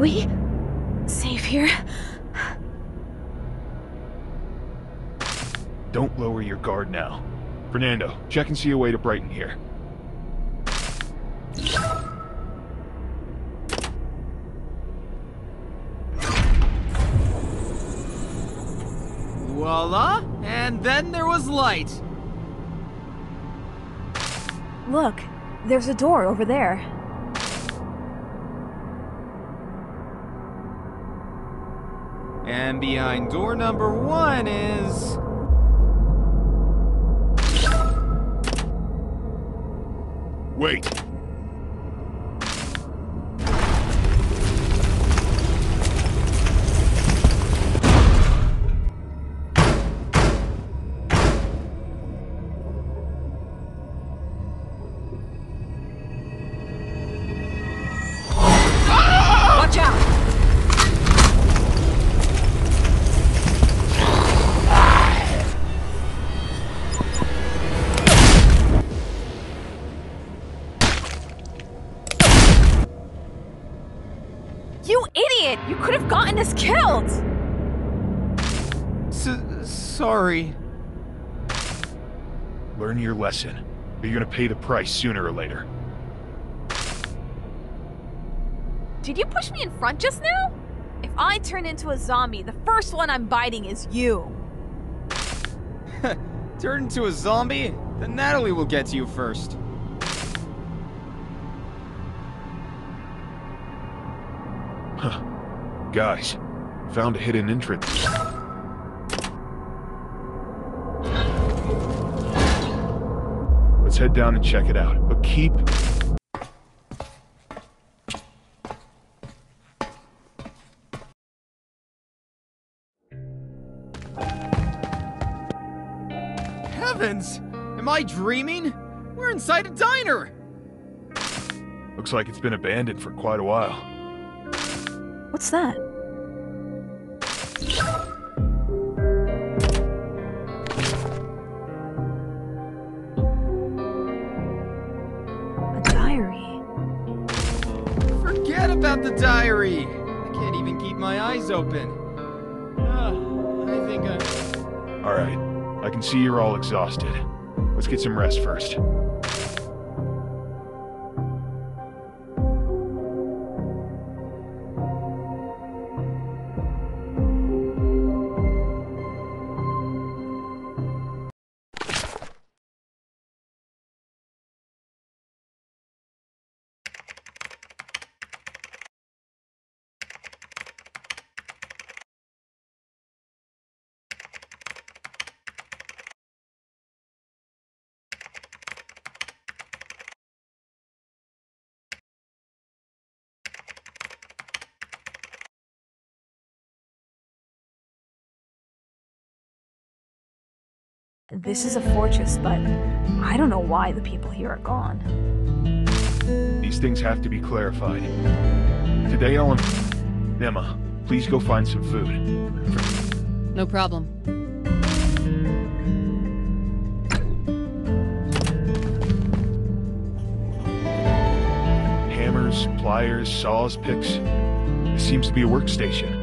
we safe here? Don't lower your guard now. Fernando, check and see a way to brighten here. Voila! And then there was light. Look, there's a door over there. And behind door number one is. Wait! Learn your lesson. You're gonna pay the price sooner or later. Did you push me in front just now? If I turn into a zombie, the first one I'm biting is you. Turn into a zombie? Then Natalie will get to you first. Guys, found a hidden entrance. Head down and check it out. But keep... Heavens! Am I dreaming? We're inside a diner! Looks like it's been abandoned for quite a while. What's that? Open. Ah, I think I. Alright, I can see you're all exhausted. Let's get some rest first. This is a fortress, but I don't know why the people here are gone. These things have to be clarified. Today I'll... Emma, please go find some food. No problem. Hammers, pliers, saws, picks. This seems to be a workstation.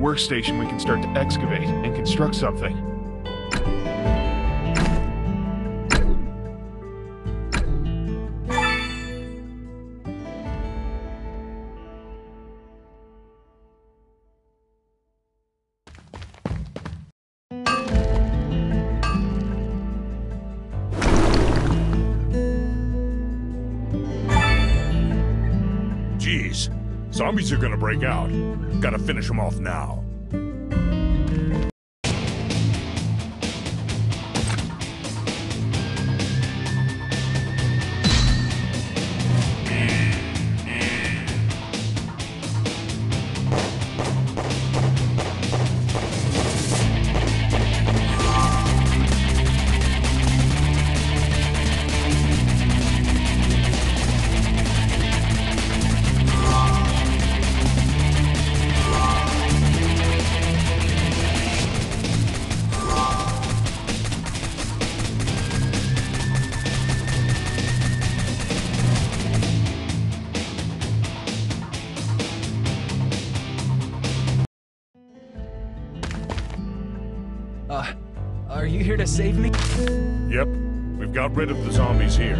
Workstation, we can start to excavate and construct something. Jeez, zombies are gonna break out. Gotta finish them off now. Save me? Yep, we've got rid of the zombies here.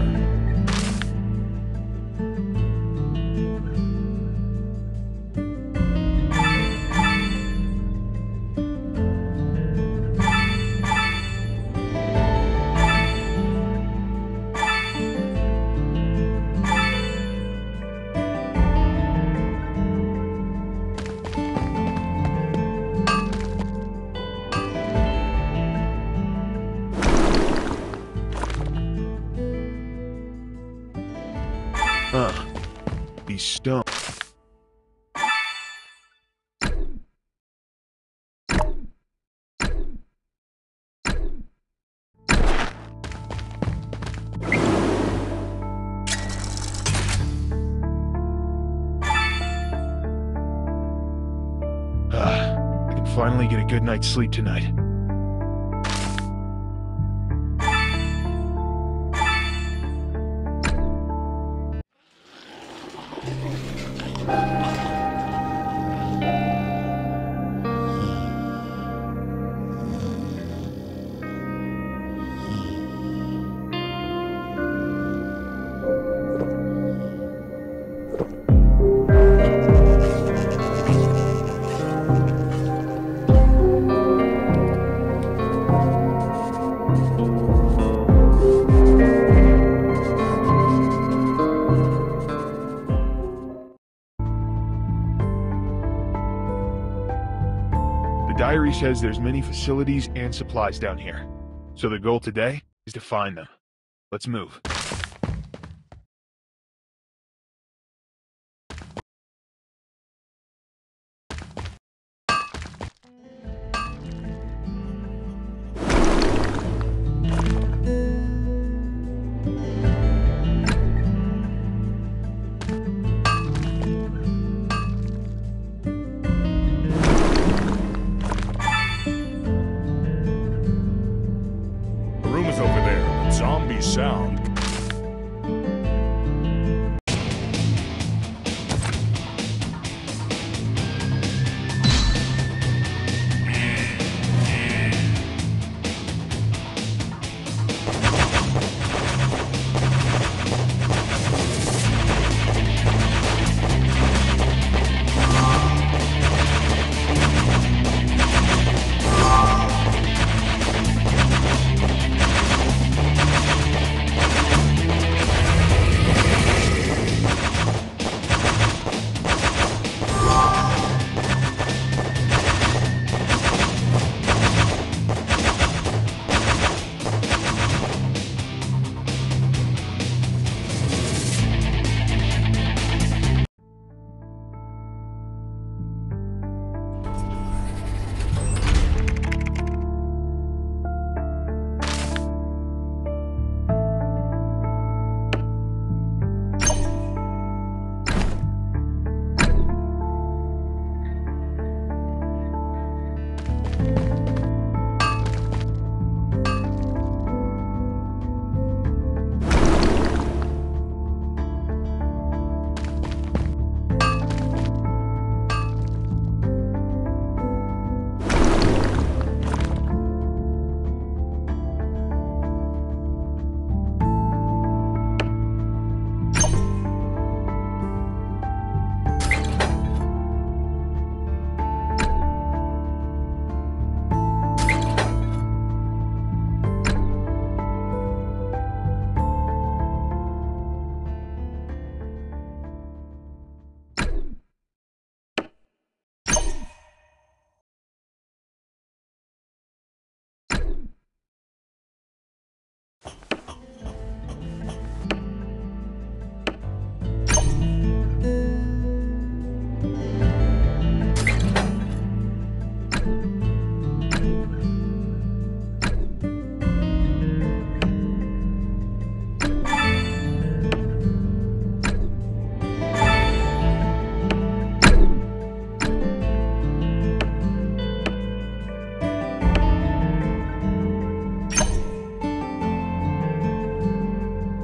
Finally get a good night's sleep tonight. The says there's many facilities and supplies down here. So the goal today is to find them. Let's move.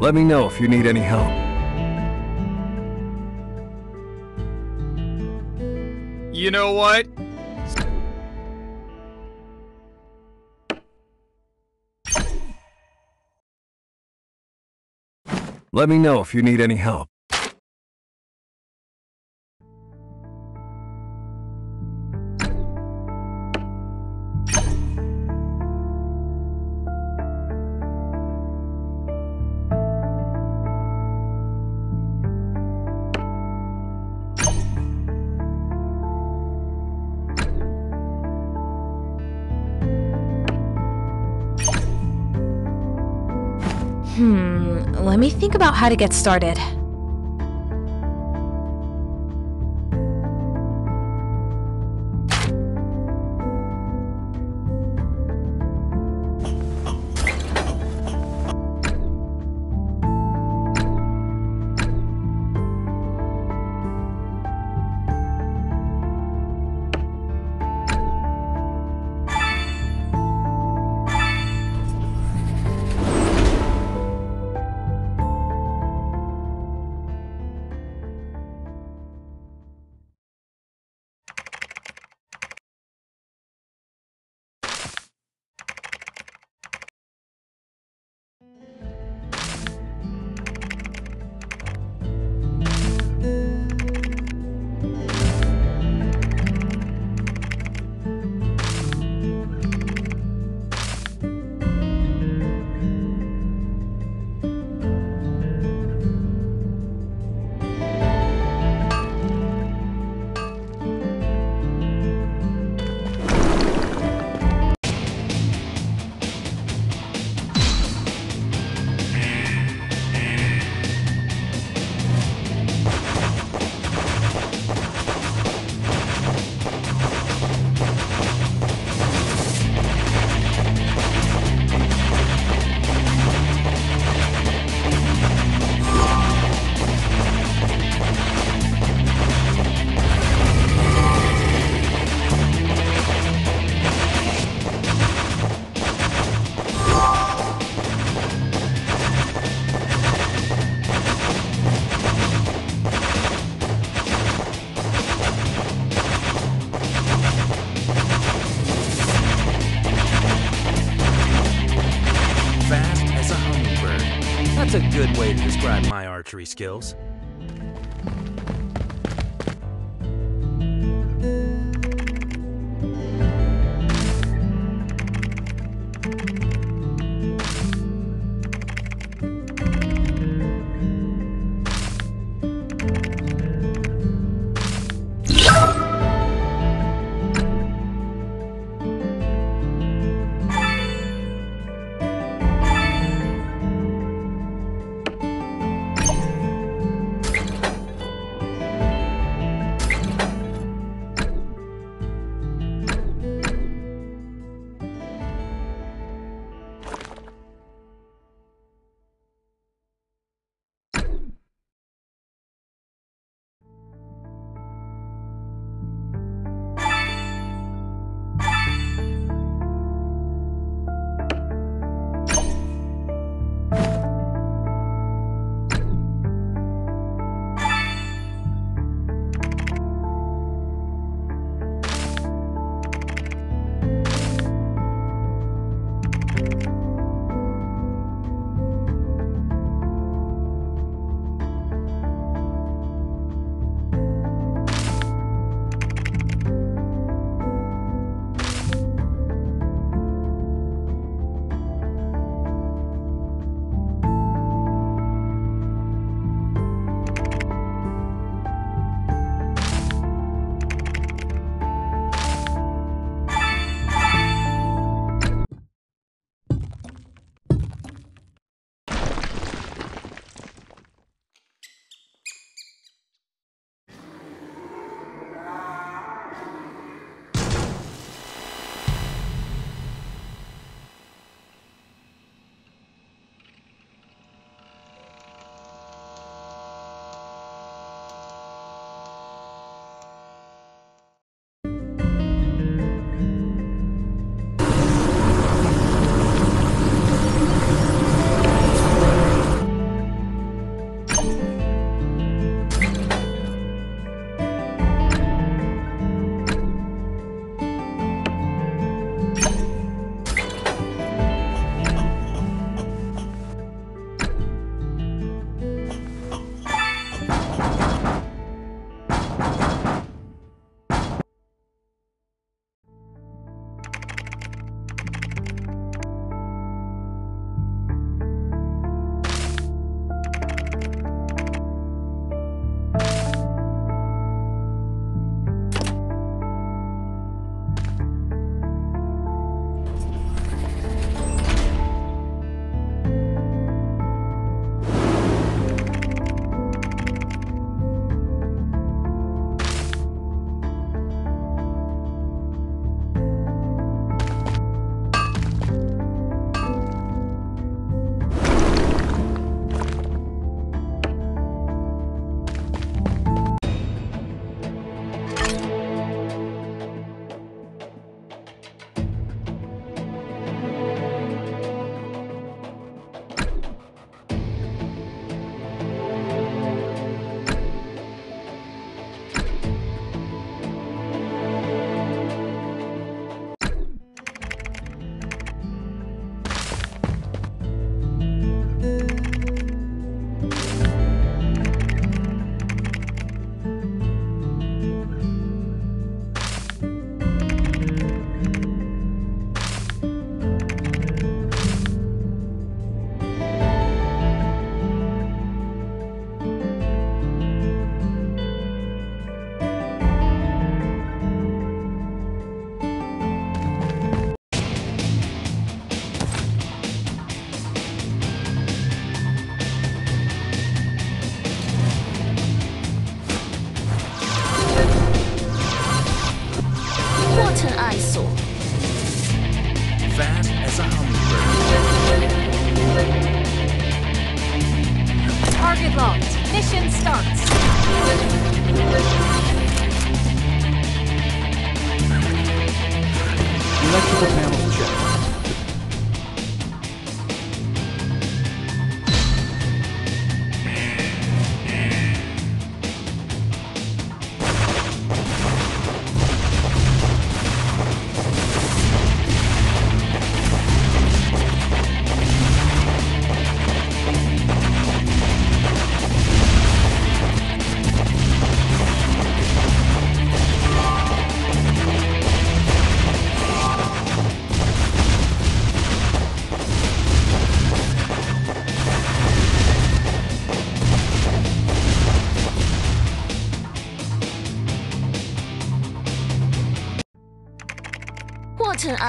Let me know if you need any help. You know what? Let me know if you need any help. Think about how to get started. Skills. Chance.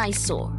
Eyesore.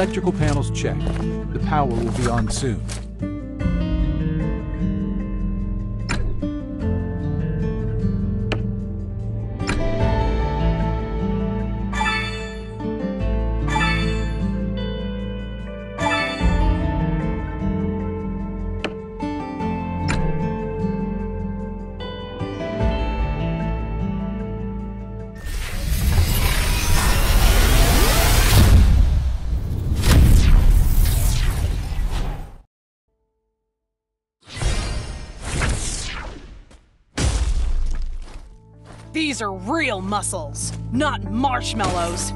Electrical panels checked. The power will be on soon. These are real muscles, not marshmallows.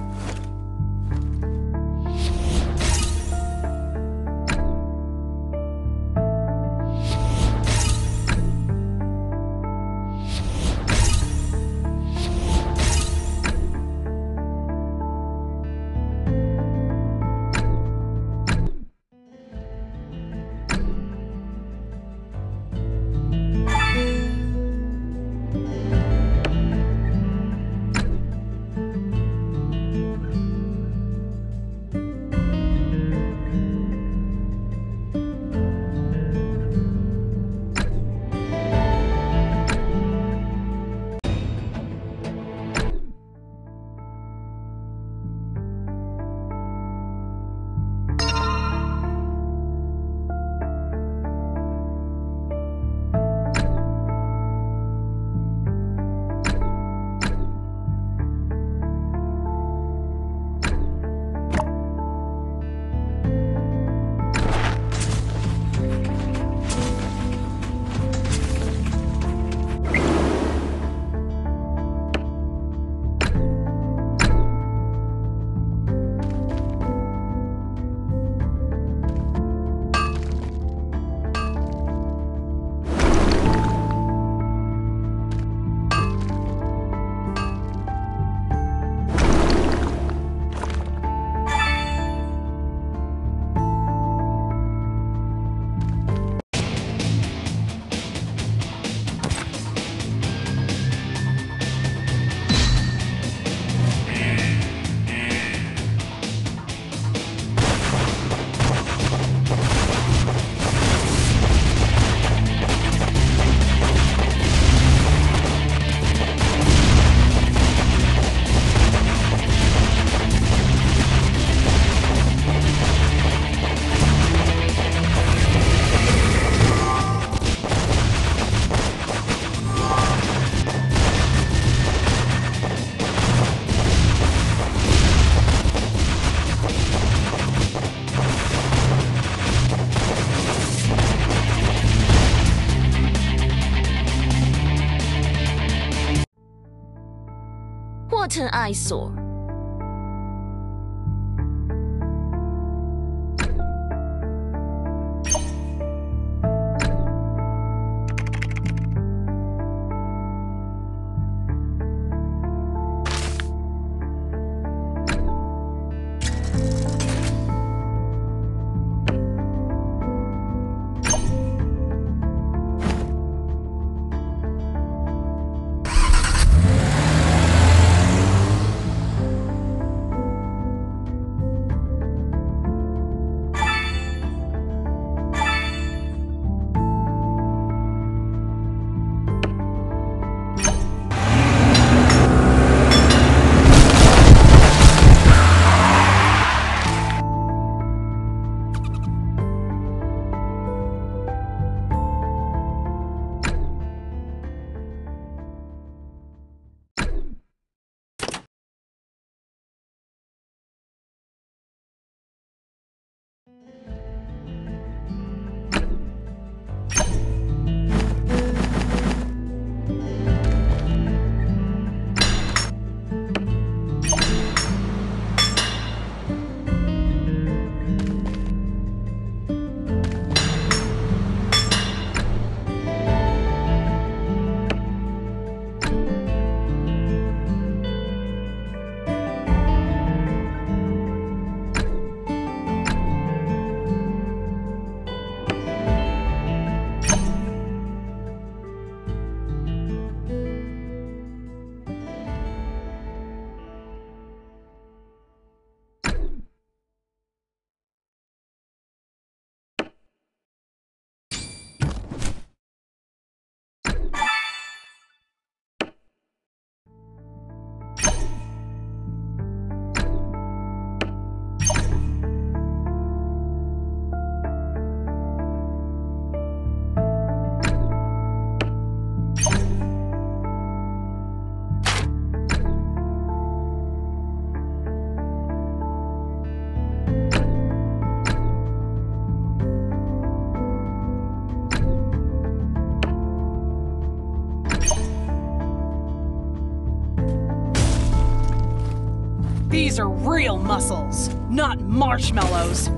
An eyesore. These are real muscles, not marshmallows.